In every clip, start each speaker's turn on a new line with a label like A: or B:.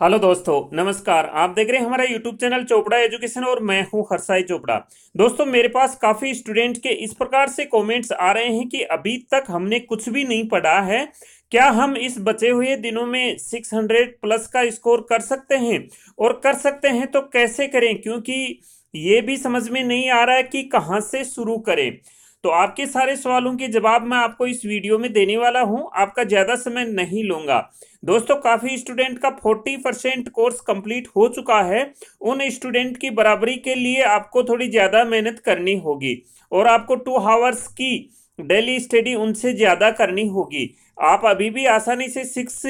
A: Hello दोस्तों, नमस्कार। आप देख रहे हैं हमारा यूट्यूब चैनल चोपड़ा एजुकेशन और मैं हूँ हरसाई चोपड़ा। दोस्तों, मेरे पास काफ़ी स्टूडेंट के इस प्रकार से कमेंट्स आ रहे हैं कि अभी तक हमने कुछ भी नहीं पढ़ा है। क्या हम इस बचे हुए दिनों में 600 प्लस का स्कोर कर सकते हैं? और कर सकते हैं तो कैसे करें? क्योंकि ये भी समझ में नहीं आ रहा है कि कहाँ से शुरू करें। तो आपके सारे सवालों के जवाब मैं आपको इस वीडियो में देने वाला हूँ। आपका ज़्यादा समय नहीं लूँगा। दोस्तों, काफ़ी स्टूडेंट का 40 परसेंट कोर्स कंप्लीट हो चुका है। उन स्टूडेंट की बराबरी के लिए आपको थोड़ी ज़्यादा मेहनत करनी होगी और आपको टू हावर्स की डेली स्टडी उनसे ज़्यादा करनी होगी। आप अभी भी आसानी से सिक्स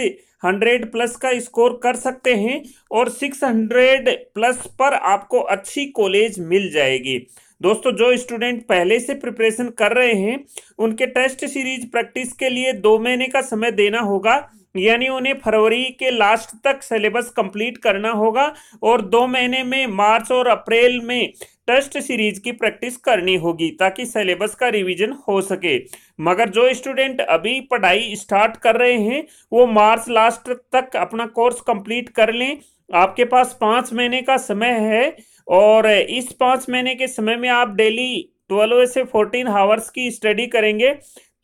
A: हंड्रेड प्लस का स्कोर कर सकते हैं और सिक्स हंड्रेड प्लस पर आपको अच्छी कॉलेज मिल जाएगी। दोस्तों, जो स्टूडेंट पहले से प्रिपरेशन कर रहे हैं, उनके टेस्ट सीरीज़ प्रैक्टिस के लिए दो महीने का समय देना होगा, यानी उन्हें फरवरी के लास्ट तक सिलेबस कंप्लीट करना होगा और दो महीने में मार्च और अप्रैल में टेस्ट सीरीज़ की प्रैक्टिस करनी होगी ताकि सिलेबस का रिवीजन हो सके। मगर जो स्टूडेंट अभी पढ़ाई स्टार्ट कर रहे हैं, वो मार्च लास्ट तक अपना कोर्स कंप्लीट कर लें। आपके पास पाँच महीने का समय है और इस पाँच महीने के समय में आप डेली ट्वेल्व से फोर्टीन हावर्स की स्टडी करेंगे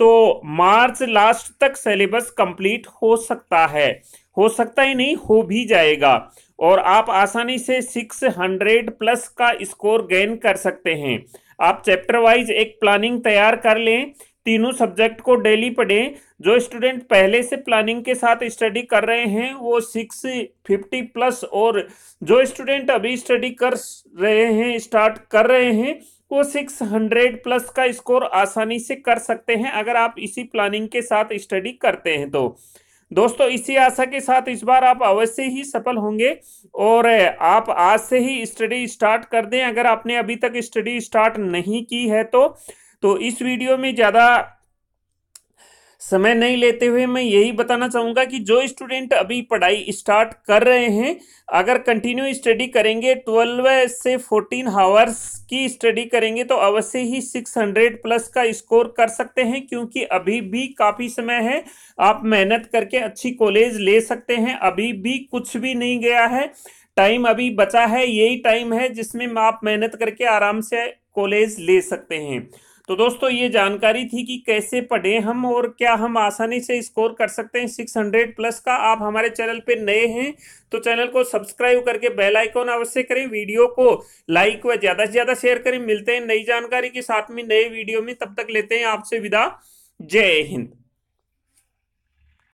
A: तो मार्च लास्ट तक सिलेबस कंप्लीट हो सकता है। हो सकता ही नहीं, हो भी जाएगा। और आप आसानी से 600 प्लस का स्कोर गेन कर सकते हैं। आप चैप्टर वाइज एक प्लानिंग तैयार कर लें। तीनों सब्जेक्ट को डेली पढ़ें। जो स्टूडेंट पहले से प्लानिंग के साथ स्टडी कर रहे हैं, वो सिक्स फिफ्टी प्लस और जो स्टूडेंट अभी स्टडी कर रहे हैं स्टार्ट कर रहे हैं, वो सिक्स हंड्रेड प्लस का स्कोर आसानी से कर सकते हैं अगर आप इसी प्लानिंग के साथ स्टडी करते हैं तो। दोस्तों, इसी आशा के साथ इस बार आप अवश्य ही सफल होंगे और आप आज से ही स्टडी स्टार्ट कर दें। अगर आपने अभी तक स्टडी स्टार्ट नहीं की है तो तो इस वीडियो में ज़्यादा समय नहीं लेते हुए मैं यही बताना चाहूँगा कि जो स्टूडेंट अभी पढ़ाई स्टार्ट कर रहे हैं, अगर कंटिन्यू स्टडी करेंगे ट्वेल्व से फोर्टीन हावर्स की स्टडी करेंगे तो अवश्य ही सिक्स हंड्रेड प्लस का स्कोर कर सकते हैं, क्योंकि अभी भी काफ़ी समय है। आप मेहनत करके अच्छी कॉलेज ले सकते हैं। अभी भी कुछ भी नहीं गया है। टाइम अभी बचा है, यही टाइम है जिसमें आप मेहनत करके आराम से कॉलेज ले सकते हैं। तो दोस्तों, ये जानकारी थी कि कैसे पढ़े हम और क्या हम आसानी से स्कोर कर सकते हैं 600 प्लस का। आप हमारे चैनल पे नए हैं तो चैनल को सब्सक्राइब करके बेल आइकॉन अवश्य करें, वीडियो को लाइक व ज़्यादा से ज़्यादा शेयर करें। मिलते हैं नई जानकारी के साथ में नए वीडियो में। तब तक लेते हैं आपसे विदा। जय हिंद।